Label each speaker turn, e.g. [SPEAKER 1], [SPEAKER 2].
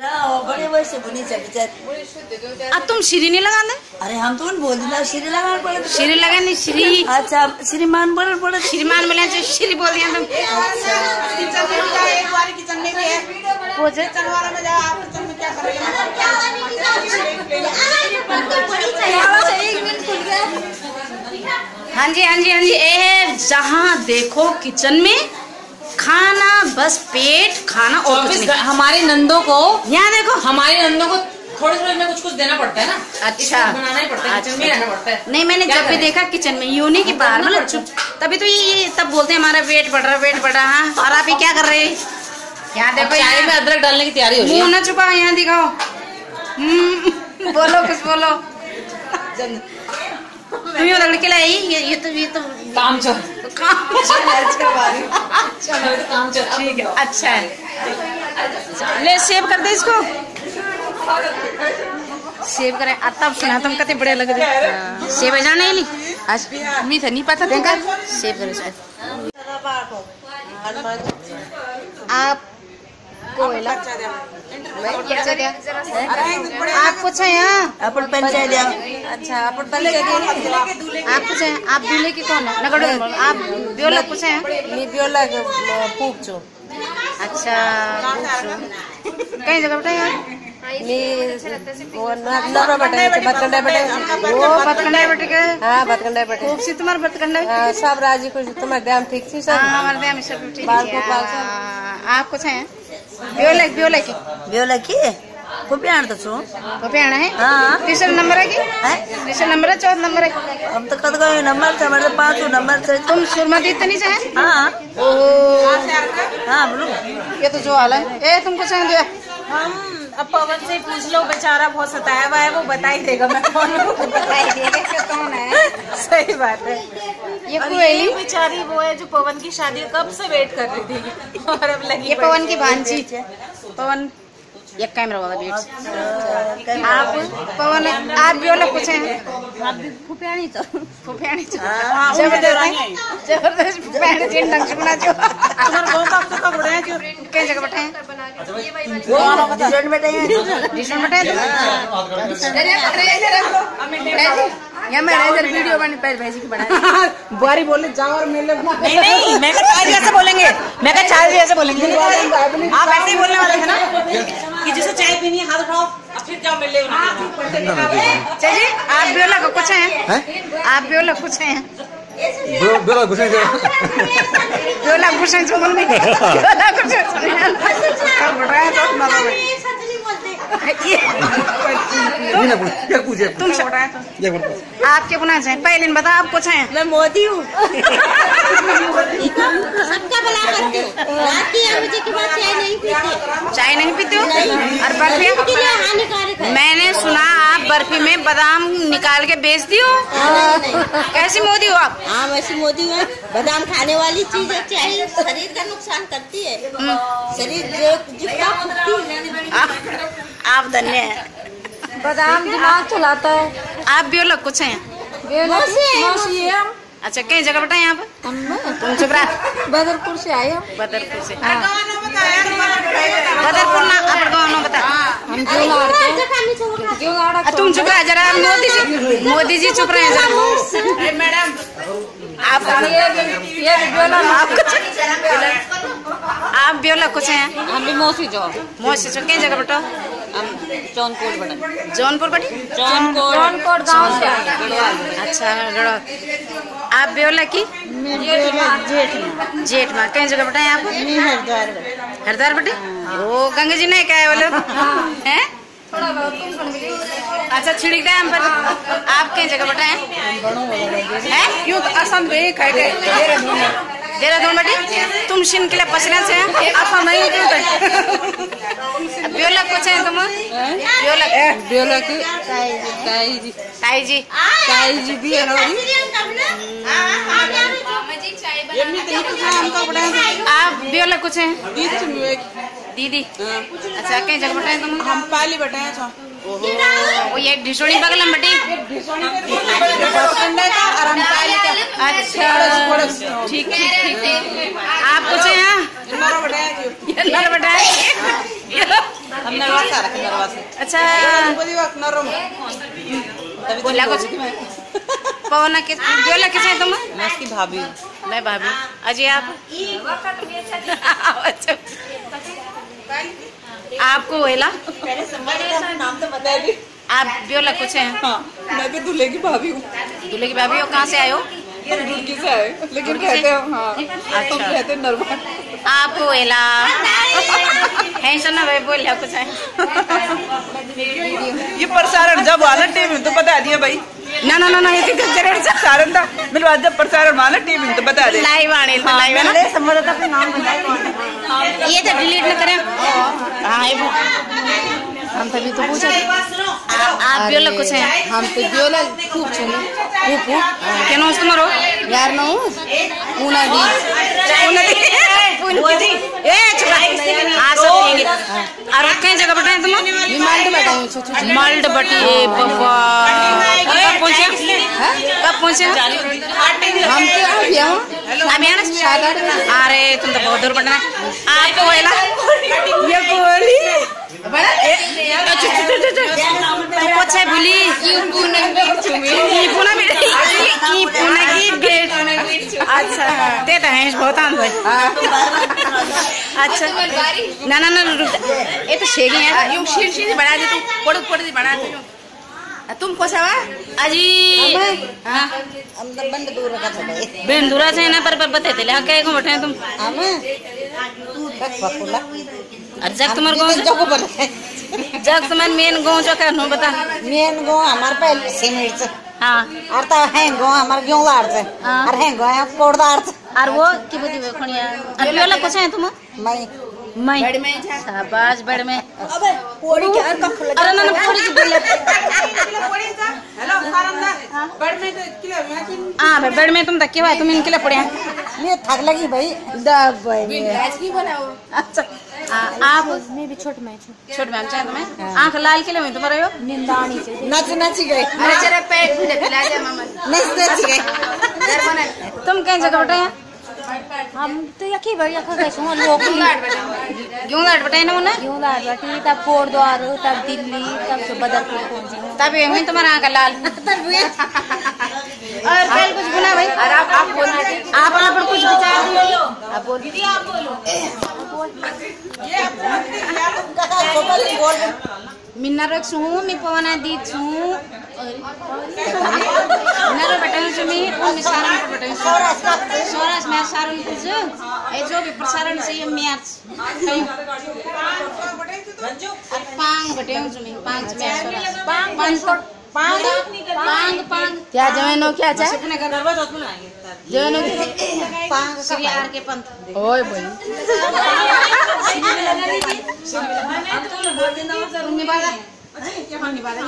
[SPEAKER 1] बड़े बुनी चल
[SPEAKER 2] अब तुम श्री नहीं लगाने?
[SPEAKER 3] अरे हम तो बोल दिया श्री लगा पड़े।
[SPEAKER 2] श्री लगा नहीं श्री
[SPEAKER 3] अच्छा श्रीमान बोल पड़े
[SPEAKER 2] श्रीमान बोले जो श्री बोल दिया तुम।
[SPEAKER 4] किचन में जाओ एक बार किचन में भी है।
[SPEAKER 2] पूछे
[SPEAKER 4] किचन वाला में जाओ आप किचन में क्या कर रहे
[SPEAKER 2] हाँ? जी हाँ जी हाँ जी। है जहाँ देखो किचन में बस पेट खाना और कुछ नहीं।
[SPEAKER 5] हमारे नंदों को
[SPEAKER 2] यहाँ देखो।
[SPEAKER 5] हमारे नंदों को थोड़े थोड़े में कुछ कुछ देना पड़ता है ना।
[SPEAKER 2] अच्छा।
[SPEAKER 5] बनाना ही पड़ता है किचन में रहना पड़ता है।
[SPEAKER 2] नहीं मैंने जब भी देखा किचन में यूँ नहीं की बाहर
[SPEAKER 5] करना
[SPEAKER 2] मतलब चुप तभी तो ये तब बोलते हैं हमारा वेट बढ़ रहा वेट बढ़ रहा। हाँ और आप ये क्या कर रहे हैं? यहाँ देखो
[SPEAKER 5] चाय में अदरक डालने की तैयारी हो रही है।
[SPEAKER 2] ना छुपाओ यहाँ दिखाओ। हम्म, बोलो कुछ बोलो। तुम ये लड़के लाई ये ये तो ये तो
[SPEAKER 5] काम चल।
[SPEAKER 2] काम
[SPEAKER 5] चलो काम चल
[SPEAKER 2] ठीक है। अच्छा है। ले सेव कर दे इसको। सेव करे। तब सुना तुम कते बड़े लग रहे। सेव है जाना ही नहीं। आज मी था नहीं पता देखा? सेव कर इसको आप कोयला आप कुछ है।
[SPEAKER 3] अपन पंचायत
[SPEAKER 2] अच्छा आप दले आप कुछ है आप दूल्हे की कौन है? नगड़ आप ब्योला कुछ है अच्छा कहीं जगह यार
[SPEAKER 6] हाँ हाँ, सब राज़ी तुम्हारे ठीक थी सब?
[SPEAKER 2] हाँ हमारे सब ठीक
[SPEAKER 6] बाल को।
[SPEAKER 2] हाँ, आप कुछ हैं
[SPEAKER 3] तो
[SPEAKER 2] है
[SPEAKER 3] हाँ।
[SPEAKER 2] तीसरा नंबर है की
[SPEAKER 3] हैं
[SPEAKER 2] नंबर है चौथा नंबर है
[SPEAKER 3] हम तो कद गए नंबर थे हमारे तो नंबर थे
[SPEAKER 2] तुम सुरमा दी तो
[SPEAKER 3] हाँ हाँ बोलो
[SPEAKER 2] ये तो जो हाल है ए तुम कुछ दिया
[SPEAKER 4] हम अब पवन से पूछ लो बेचारा बहुत सताया हुआ है वो बता ही देगा मैं कौन हूँ?
[SPEAKER 2] ही देगा कौन है।
[SPEAKER 4] सही बात है।
[SPEAKER 2] ये
[SPEAKER 4] कोई बेचारी वो है जो पवन की शादी कब से वेट कर रही थी? और अब लगी
[SPEAKER 2] ये पवन। की भांजी। पवन ये कैमरा वाला बेट आप पवन आप भी हैं तो तो
[SPEAKER 4] हाँ।
[SPEAKER 2] ज़बरदस्त जिन ढंग से बना जो
[SPEAKER 4] का है जो
[SPEAKER 2] कई जगह बैठे हैं बैठे हैं या मैं वीडियो बनी पहले भेजी की बना
[SPEAKER 4] बुआरी बोले जाओ और मेले
[SPEAKER 3] नहीं नहीं मैं कहा चार ऐसे बोलेंगे मैं कहा चार भी ऐसे बोलेंगे आप ऐसे ही बोलने वाले थे ना कि जिसे चाय पीनी है हाथ उठाओ। अब फिर जाओ मिल
[SPEAKER 2] चलिए आप भी को कुछ हैं? आप भी अलग कुछ हैं?
[SPEAKER 7] बेला नहीं
[SPEAKER 2] बेला कुछ हैं? जो मन में बेला कुछ हैं कब बढ़ रहा है ना ये
[SPEAKER 7] क्या पूछे
[SPEAKER 2] तुम सब आप क्या बनाना चाहें पहले बता आप कुछ हैं?
[SPEAKER 3] मैं मोदी हूँ।
[SPEAKER 8] सबका भला करते हो। की चाय नहीं पीते।
[SPEAKER 2] चाय नहीं पीते हो? और बर्फ़ी?
[SPEAKER 8] है।
[SPEAKER 2] मैंने सुना आप बर्फ़ी में बादाम निकाल के बेचती हो। कैसी मोदी हो आप?
[SPEAKER 8] हाँ वैसी मोदी है। बादाम खाने वाली चीज़ है चाय। शरीर का नुकसान करती है। शरीर जो जितना फुकती
[SPEAKER 2] आप, आप धन्य हैं।
[SPEAKER 6] बादाम दिमाग चलाता है।
[SPEAKER 2] आप भी अलग कुछ हैं?
[SPEAKER 6] है
[SPEAKER 2] अच्छा कई जगह बताए यहाँ पर? तुम चुप रहा।
[SPEAKER 6] बदरपुर से आए हम।
[SPEAKER 2] बदरपुर से। बदरपुर ना अपन गाँव ना बता
[SPEAKER 6] हम जो लाड़ते जो लाड़ा
[SPEAKER 2] आ, तुम चुप रहा जरा मोदी जी मोदी जी चुप रहे जरा। मैडम आप
[SPEAKER 6] ये
[SPEAKER 2] आप कुछ आप भी अलग कुछ हैं?
[SPEAKER 6] हम भी मौसी जो
[SPEAKER 2] मोसी चुप कई जगह
[SPEAKER 6] हम जौनपुर बने।
[SPEAKER 2] जौनपुर बटी
[SPEAKER 6] जौनपुर। जौनपुर गाँव से।
[SPEAKER 2] अच्छा गड़ो आप बेवला की?
[SPEAKER 6] जेठ में।
[SPEAKER 2] जेठ माँ। कई जगह बताए आप
[SPEAKER 6] हरिद्वार
[SPEAKER 2] हरिद्वार बटे ओ गंगा जी नहीं क्या है बोलो? हैं। अच्छा छिड़क दे हम पर आप कई जगह बताए। हैं?
[SPEAKER 4] यूँ असम में गए।
[SPEAKER 2] देहरादून बटे तुम शिन के लिए पसरे से हैं?
[SPEAKER 4] असम नहीं
[SPEAKER 2] कुछ है? तुम
[SPEAKER 6] की। ताई जी
[SPEAKER 2] ताई जी
[SPEAKER 6] ताई जी भी है
[SPEAKER 2] आप कुछ है दीदी। अच्छा कई जगह बताए तुम
[SPEAKER 4] हम पाली हैं तो
[SPEAKER 2] वो ये ढिसोड़ी बगल में बटी।
[SPEAKER 4] का का।
[SPEAKER 2] अच्छा। ठीक ठीक आप कुछ हैं ये नर बटाए अच्छा। बोला कुछ? पवन बोला किसे तुम
[SPEAKER 5] मैं उसकी भाभी
[SPEAKER 2] मैं भाभी अजय आप? अच्छा। आपको वेला?
[SPEAKER 8] नाम तो बता
[SPEAKER 2] आप बोला कुछ है?
[SPEAKER 5] हाँ मैं भी दूल्हे की भाभी हूँ।
[SPEAKER 2] दूल्हे की भाभी हो? कहाँ से आए हो?
[SPEAKER 5] हम रुड़की से आए लेकिन कहते हैं हाँ हम
[SPEAKER 2] अच्छा
[SPEAKER 5] कहते हैं नरवा
[SPEAKER 2] आपको है भाई बोल कुछ
[SPEAKER 5] ये प्रसारण जब वाला टीवी तो बता दिया भाई।
[SPEAKER 2] ना ना ना ना ये तो ज़रूर से
[SPEAKER 5] प्रसारण था। मेरे बाद जब प्रसारण वाला टीवी तो बता दे।
[SPEAKER 2] लाइव आने तो लाइव है ना?
[SPEAKER 8] संबंध अपने नाम
[SPEAKER 2] ये तो डिलीट न करें। हाँ ये हम तभी तो पूछे। आप बोला कुछ है
[SPEAKER 6] हम तो बोला खूब चलो
[SPEAKER 2] पूपू क्या नाम तुम्हारो
[SPEAKER 6] यार ना पूना दी। पूना दी। पूना दी।
[SPEAKER 2] ए छोड़ा हाँ। सब देंगे और कई जगह बताए तुम
[SPEAKER 6] माल्ट बताऊँ छोटू
[SPEAKER 2] मल्ड बटी बाबा कब पहुँचे? कब पहुँचे?
[SPEAKER 6] हम तो आ गया हूँ
[SPEAKER 2] अब यहाँ ना? अरे तुम तो बहुत दूर पड़ना है आपको वेला ये बोली तो कुछ है भूली ई पुना भी ई पुना की बेट अच्छा ते तो है बहुत आंद भाई अच्छा ना ना ना रुक ये तो शेगी है। यूँ शीर शीर बना दे तू पड़ पड़ दी बना दे तुम को सवा अजी हाँ
[SPEAKER 8] हम तो बंद दूर रखा था
[SPEAKER 2] बेंदुरा से ना पर पर बते थे ले को बैठे तुम?
[SPEAKER 8] हम तक पपुला
[SPEAKER 2] अरे जग तुम्हारे जग तुम्हारे मेन गाँव जो नो बता।
[SPEAKER 8] मेन गो हमार पहले सिमट से।
[SPEAKER 2] हाँ।
[SPEAKER 8] और तो है गो हमार गेहूँ लाड़ से।
[SPEAKER 2] हाँ।
[SPEAKER 8] और है गो कोड़दार से।
[SPEAKER 2] और वो की बुद्धि वे खणिया अरे वाला कुछ है तुम?
[SPEAKER 8] मैं
[SPEAKER 2] मैं बेड में शाबाश बेड में।
[SPEAKER 8] अबे पोड़ी क्या कख लगा।
[SPEAKER 2] अरे ना ना थोड़ी सी बोले हाँ। भाई बेड में तुम धक्के हुआ तुम इनके लिए पड़े हैं।
[SPEAKER 8] ये थक लगी भाई।
[SPEAKER 2] अच्छा। आ- आप? मैं भी छोट में छोट में चाहे तुम्हें आँख लाल के लिए हुई तुम्हारे निंदानी
[SPEAKER 8] नच नच गए।
[SPEAKER 2] अरे पेट फूले पिला जा मामा।
[SPEAKER 8] नच नच गए।
[SPEAKER 2] तुम कहीं जगह बैठे हैं?
[SPEAKER 9] हम तो यकी भाई यखा गए लोग
[SPEAKER 2] क्यों लाट बैठे ना उन्हें
[SPEAKER 9] क्यों दार बाटी तब कोटद्वार तब दिल्ली तब से बदरपुर पहुँचे
[SPEAKER 2] तब ये तुम्हारा आँख लाल। तब ये और कल कुछ गुना भाई। और आप आप बोल आप वाला पर कुछ विचार दियो आप बोल। मिन्ना रख छु मी पवना दी छु मिन्ना रो बटन छु मी ओ मी सारण को बटन छु सोरस मैं सारण को जो भी प्रसारण से ये मैच पांग बटन छु मी पाँच मैच पांग पाँच पांग पांग पांग क्या जमेनो क्या चाहे? अपने घर दरवाज़ा तो आएँगे जमेनो पांग श्री आर के पंथ। ओए भाई। निभागा निभागा